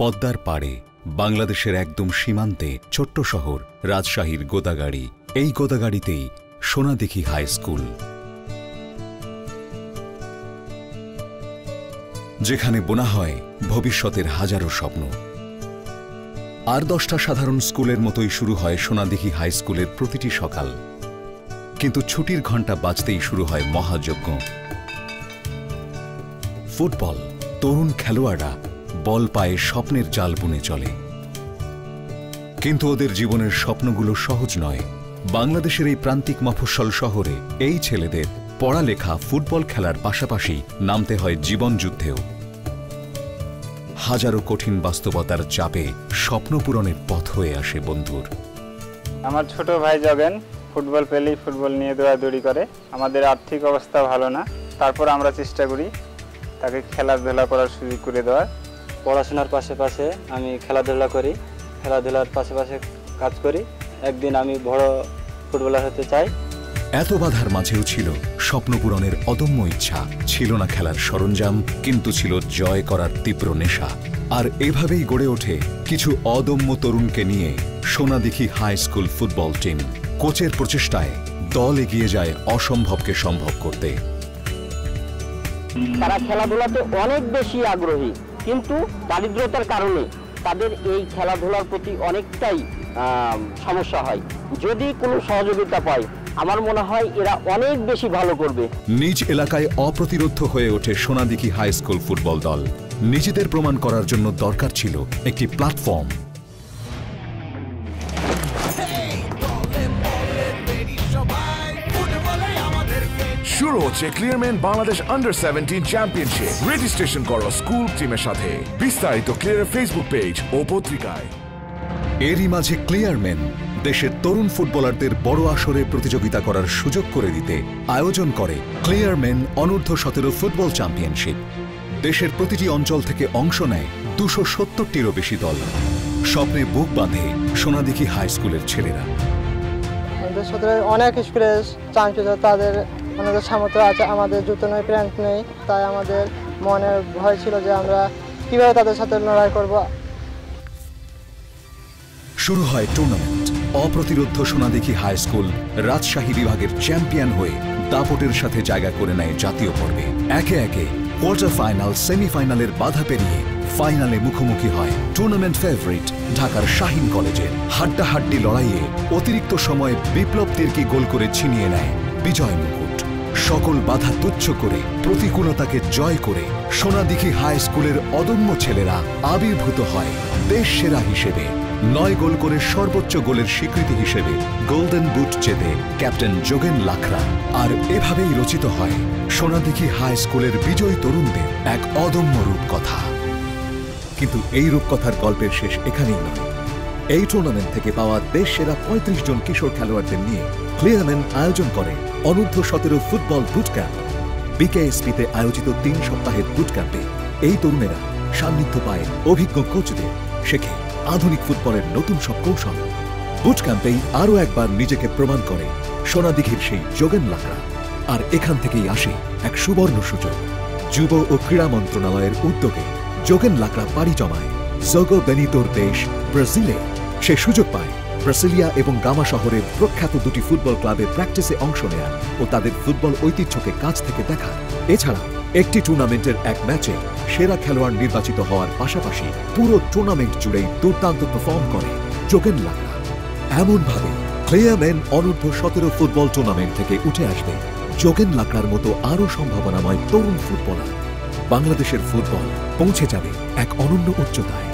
পদ্মার পাড়ে, বাংলাদেশের একদম সীমান্তে ছোট্ট শহর, রাজশাহীর গোদাগাড়ি। এই গোদাগাড়িতেই সোনাদিঘি হাই স্কুল। যেখানে বোনা হয় ভবিষ্যতের হাজারো স্বপ্ন। আর দশটা সাধারণ স্কুলের মতোই শুরু হয় সোনাদিঘি হাই স্কুলের প্রতিটি সকাল। কিন্তু ছুটির ঘণ্টা বাজতেই শুরু হয় মহাযজ্ঞ। ফুটবল, তরুণ খেলোয়াড়রা বল পায়ে স্বপ্নের জাল বুনে চলে। কিন্তু ওদের জীবনের স্বপ্নগুলো সহজ নয়। বাংলাদেশের এই প্রান্তিক মফস্বল শহরে এই ছেলেদের পড়ালেখা, ফুটবল খেলার পাশাপাশি নামতে হয় জীবন যুদ্ধেও। হাজারো কঠিন বাস্তবতার চাপে স্বপ্ন পূরণের পথ হয়ে আসে বন্ধুর। আমার ছোট ভাই জগেন ফুটবল পেলেই ফুটবল নিয়ে দৌড়াদৌড়ি করে। আমাদের আর্থিক অবস্থা ভালো না, তারপর আমরা চেষ্টা করি তাকে খেলাধুলা করার সুযোগ করে দেওয়ার। পড়াশোনার পাশে আমি খেলাধুলা করি খেলাধুলার পাশে পাশে কাজ করি। একদিন আমি বড় ফুটবলার হতে চাই। এত বাধার মাঝেও ছিল স্বপ্ন পূরণের অদম্য ইচ্ছা। ছিল না খেলার সরঞ্জাম কিন্তু ছিল জয় করার তীব্র নেশা। আর এভাবেই গড়ে ওঠে কিছু অদম্য তরুণকে নিয়ে Sonadighi high school football team. কোচের প্রচেষ্টায় দল এগিয়ে যায় অসম্ভবকে সম্ভব করতে। তারা খেলাধুলাতে অনেক বেশি আগ্রহী। কিন্তু দারিদ্রতার কারণে তাদের এই খেলাধুলার প্রতি অনেকটাই সমস্যা হয়। যদি কোনো সহযোগিতা পায়, আমার মনে হয় এরা অনেক বেশি ভালো করবে। নিজ এলাকায় অপ্রতিরোধ হয়ে ওঠে সোনাদিঘি হাই স্কুল ফুটবল দল। নিজেদের প্রমাণ করার জন্য দরকার ছিল একটি প্ল্যাটফর্ম। শুরু হচ্ছে Clearmen Bangladesh under seventeen championship registration করো স্কুল টিমের সাথে। বিস্তারিত ক্লিয়ার ফেসবুক পেজ ও পত্রিকায়। এরই মাঝে ক্লিয়ারম্যান দেশের তরুণ ফুটবলারদের বড় আসরে প্রতিযোগিতা করার সুযোগ করে দিতে আয়োজন করে ক্লিয়ারম্যান অনূর্ধ্ব সতেরো ফুটবল চ্যাম্পিয়নশিপ দেশের প্রতিটি অঞ্চল থেকে অংশ নেয় দুশো সত্তরটিরও বেশি দল। স্বপ্নে বুক বাঁধে সোনাদিঘি হাই স্কুলের ছেলেরা। অনেক চান্স তাদের অনেকের সামর্থ্য আছে, আমাদের জুতো নেই প্যান্ট নেই। তাই আমাদের মনের ভয় ছিল যে আমরা কীভাবে তাদের সাথে লড়াই করব। শুরু হয় টুর্নামেন্ট অপ্রতিরোধ সোনাদিঘি হাই স্কুল রাজশাহী বিভাগের চ্যাম্পিয়ন হয়ে দাপটের সাথে জায়গা করে নেয় জাতীয় পর্বে। একে একে কোয়ার্টার ফাইনাল সেমিফাইনালের বাধা পেরিয়ে ফাইনালে মুখোমুখি হয়। টুর্নামেন্ট ফেভারিট ঢাকার শাহিন কলেজের হাড্ডাহাড্ডি লড়াইয়ে অতিরিক্ত সময়ে বিপ্লব তির্কি গোল করে ছিনিয়ে নেয় বিজয় মুকুট। সকল বাধা তুচ্ছ করে, প্রতিকূলতাকে জয় করে, সোনাদিঘি হাই স্কুলের অদম্য ছেলেরা আবির্ভূত হয় দেশ সেরা হিসেবে। নয় গোল করে সর্বোচ্চ গোলের স্বীকৃতি হিসেবে গোল্ডেন বুট জেতে ক্যাপ্টেন যোগেন লাখরা আর এভাবেই রচিত হয় সোনাদিঘি হাই স্কুলের বিজয়ী তরুণদের এক অদম্য রূপকথা। কিন্তু এই রূপকথার গল্পের শেষ এখানেই নয়। এই টুর্নামেন্ট থেকে পাওয়া দেশ সেরা পঁয়ত্রিশ জন কিশোর খেলোয়াড়দের নিয়ে ক্লিয়ারম্যান আয়োজন করে অনূর্ধ্ব সতেরো ফুটবল বুট ক্যাম্প বিকেএসপিতে আয়োজিত তিন সপ্তাহের বুট ক্যাম্পে এই তরুণেরা সান্নিধ্য পায় অভিজ্ঞ কোচদের শেখে আধুনিক ফুটবলের নতুন সব কৌশল। বুট ক্যাম্পেই আরও একবার নিজেকে প্রমাণ করে সোনাদিঘির সেই যোগেন লাকড়া। আর এখান থেকেই আসে এক সুবর্ণ সুযোগ। যুব ও ক্রীড়া মন্ত্রণালয়ের উদ্যোগে যোগেন লাকড়া পাড়ি জমায় জোগো বেনিতোর দেশ, ব্রাজিলে। সে সুযোগ পায়। ব্রাসিলিয়া এবং গামা শহরের প্রখ্যাত দুটি ফুটবল ক্লাবে প্র্যাকটিসে অংশ নেয়ার ও তাদের ফুটবল ঐতিহ্যকে কাছ থেকে দেখার। এছাড়া, একটি টুর্নামেন্টের এক ম্যাচে সেরা খেলোয়াড় নির্বাচিত হওয়ার পাশাপাশি পুরো টুর্নামেন্ট জুড়েই দুর্দান্ত পারফর্ম করে যোগেন লাকড়া এমনভাবে ক্লেয়ারম্যান অনূর্ধ্ব সতেরো ফুটবল টুর্নামেন্ট থেকে উঠে আসবে যোগেন লাকড়ার মতো আরও সম্ভাবনাময় তরুণ ফুটবলার। বাংলাদেশের ফুটবল পৌঁছে যাবে এক অনন্য উচ্চতায়।